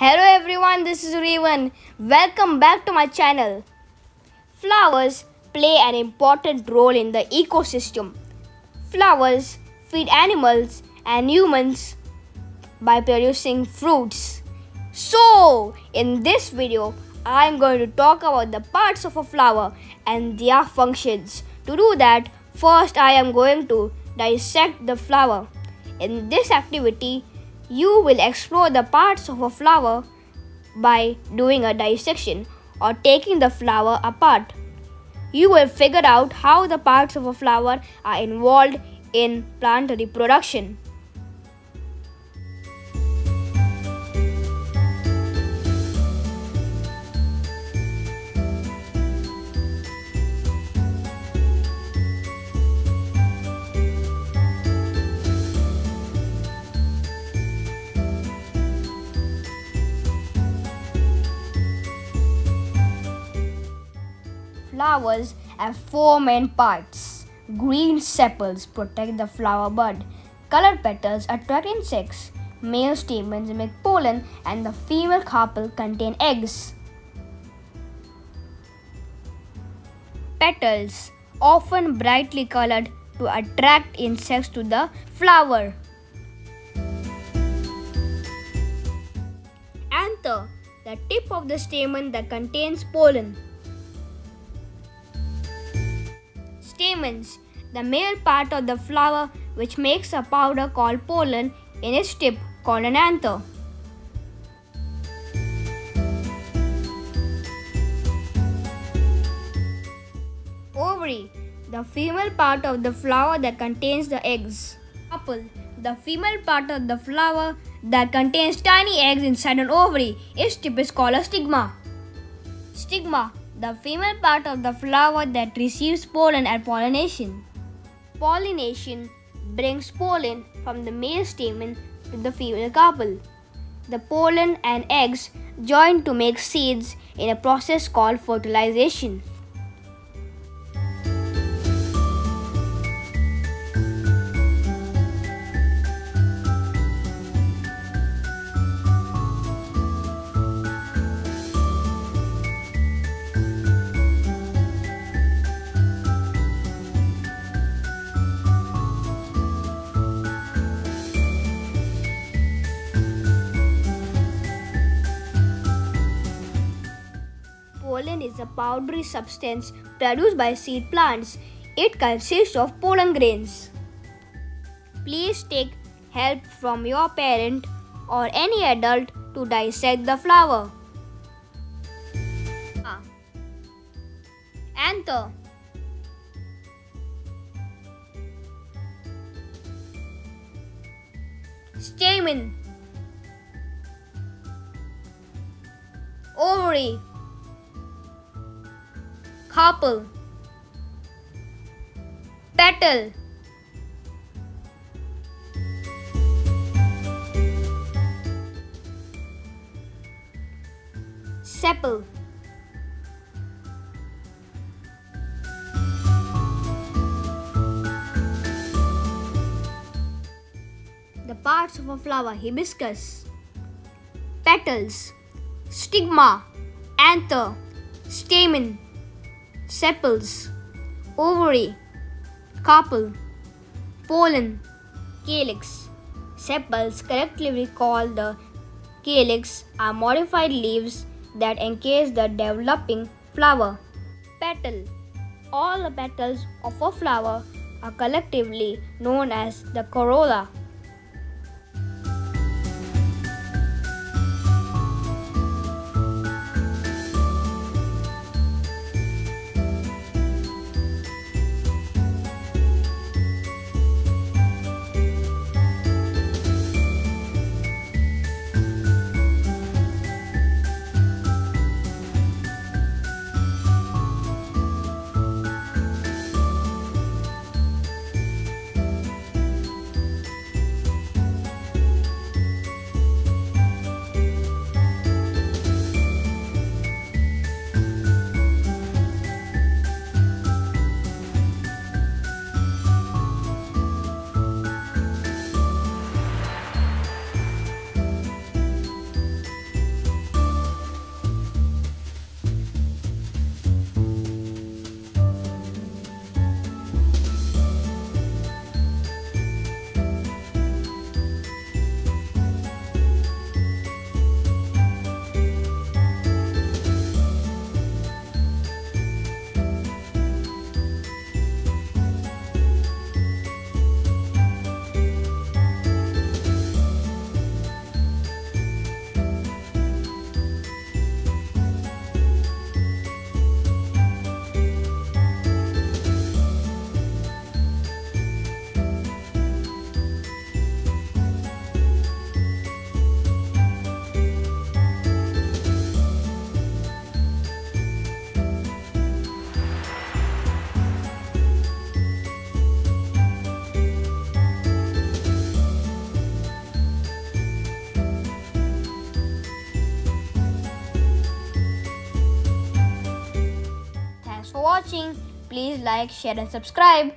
Hello everyone, this is Revan. Welcome back to my channel. Flowers play an important role in the ecosystem. Flowers feed animals and humans by producing fruits. So, in this video, I am going to talk about the parts of a flower and their functions. To do that, first I am going to dissect the flower. In this activity, you will explore the parts of a flower by doing a dissection or taking the flower apart. You will figure out how the parts of a flower are involved in plant reproduction. Flowers have four main parts. Green sepals protect the flower bud. Colored petals attract insects. Male stamens make pollen and the female carpel contain eggs. Petals often brightly colored to attract insects to the flower. Anther, the tip of the stamen that contains pollen. Stamens, the male part of the flower which makes a powder called pollen in its tip called an anther. Ovary, the female part of the flower that contains the eggs. Carpel, the female part of the flower that contains tiny eggs inside an ovary. Its tip is called a stigma. Stigma, the female part of the flower that receives pollen at pollination. Pollination brings pollen from the male stamen to the female carpel. The pollen and eggs join to make seeds in a process called fertilization. A powdery substance produced by seed plants. It consists of pollen grains. Please take help from your parent or any adult to dissect the flower. Anther Stamen Ovary carpel petal. Sepal. The parts of a flower hibiscus. Petals. Stigma. Anther. Stamen sepals, ovary, carpel, pollen, calyx. Sepals, collectively called the calyx, are modified leaves that encase the developing flower. Petal. All the petals of a flower are collectively known as the corolla. Watching. Please like, share and subscribe.